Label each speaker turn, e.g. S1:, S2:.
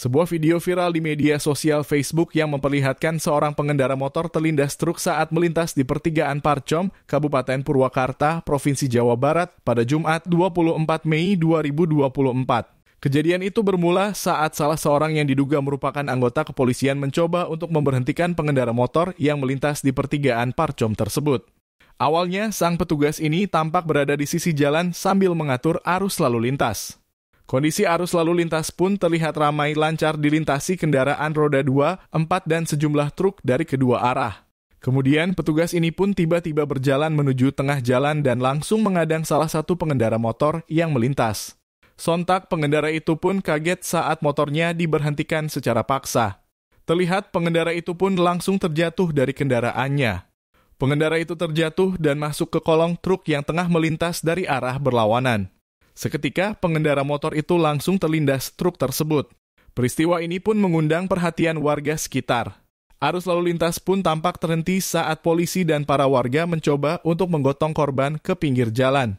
S1: Sebuah video viral di media sosial Facebook yang memperlihatkan seorang pengendara motor terlindas truk saat melintas di pertigaan Parcom, Kabupaten Purwakarta, Provinsi Jawa Barat pada Jumat 24 Mei 2024. Kejadian itu bermula saat salah seorang yang diduga merupakan anggota kepolisian mencoba untuk memberhentikan pengendara motor yang melintas di pertigaan Parcom tersebut. Awalnya, sang petugas ini tampak berada di sisi jalan sambil mengatur arus lalu lintas. Kondisi arus lalu lintas pun terlihat ramai lancar dilintasi kendaraan roda 2, 4, dan sejumlah truk dari kedua arah. Kemudian petugas ini pun tiba-tiba berjalan menuju tengah jalan dan langsung mengadang salah satu pengendara motor yang melintas. Sontak pengendara itu pun kaget saat motornya diberhentikan secara paksa. Terlihat pengendara itu pun langsung terjatuh dari kendaraannya. Pengendara itu terjatuh dan masuk ke kolong truk yang tengah melintas dari arah berlawanan. Seketika, pengendara motor itu langsung terlindas truk tersebut. Peristiwa ini pun mengundang perhatian warga sekitar. Arus lalu lintas pun tampak terhenti saat polisi dan para warga mencoba untuk menggotong korban ke pinggir jalan.